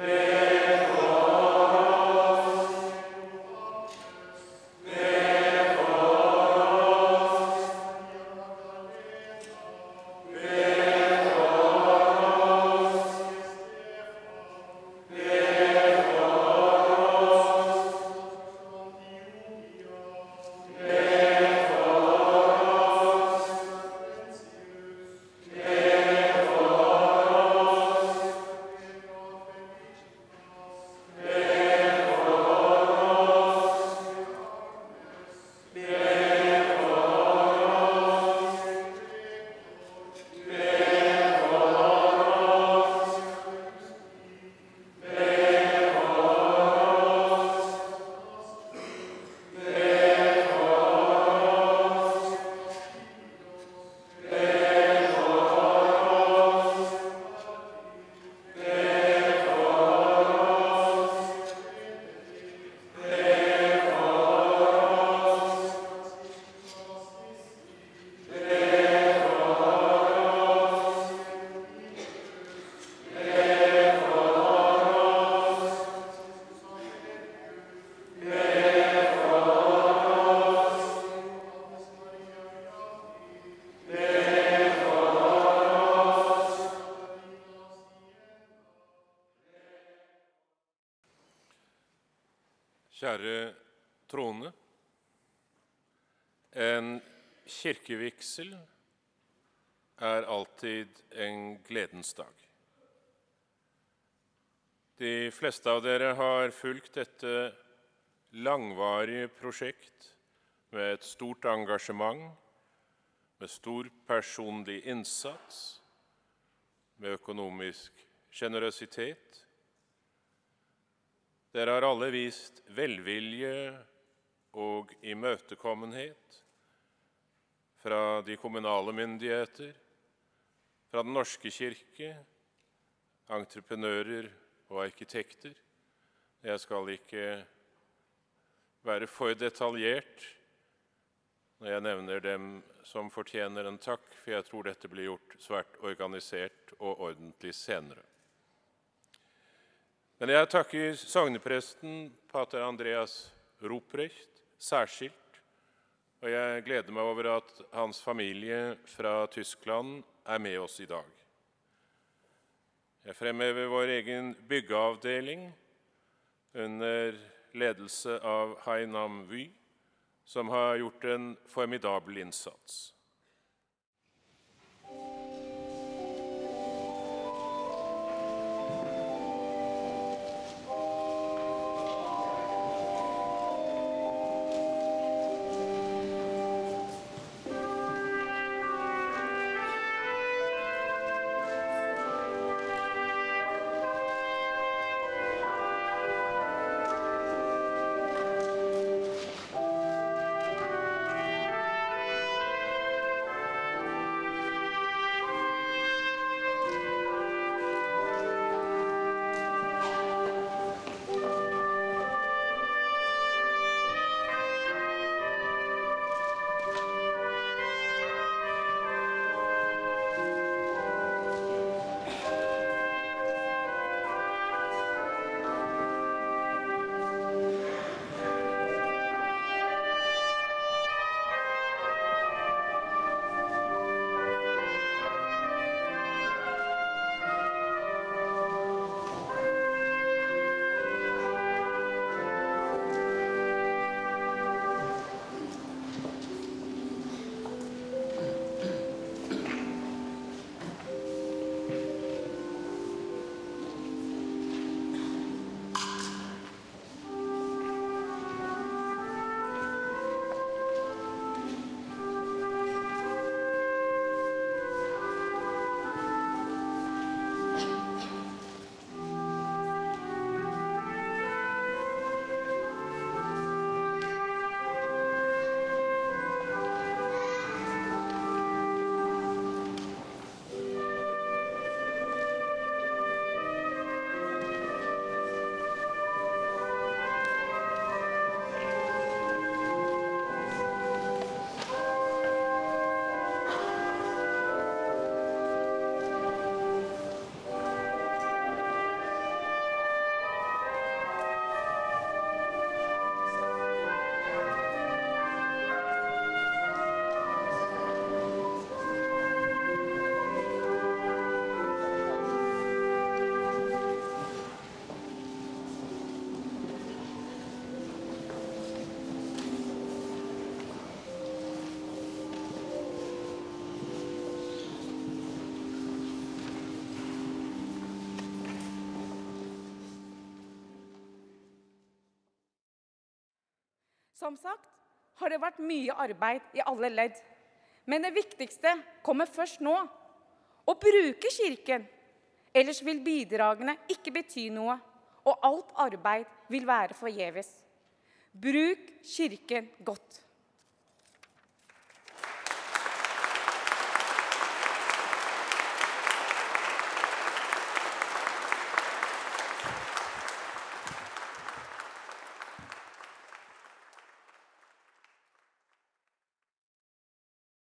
Amen. Kjære troende. En kirkevigsel er alltid en gledens dag. De fleste av dere har fulgt dette langvarige prosjekt med et stort engasjement, med stor personlig innsats, med økonomisk sjenerøsitet. Dere har alle vist velvilje og imøtekommenhet fra de kommunale myndigheter, fra Den norske kirke, entreprenører og arkitekter. Jeg skal ikke være for detaljert når jeg nevner dem som fortjener en takk, for jeg tror dette blir gjort svært organisert og ordentlig senere. Men jeg takker sognepresten, pater Andreas Ruprecht, særskilt, og jeg gleder meg over at hans familie fra Tyskland er med oss i dag. Jeg fremhever vår egen byggeavdeling under ledelse av Hainam Vy, som har gjort en formidabel innsats. Som sagt har det vært mye arbeid i alle ledd. Men det viktigste kommer først nå. Å bruke Kirken. Ellers vil bidragene ikke bety noe, og alt arbeid vil være forgjeves. Bruk Kirken godt.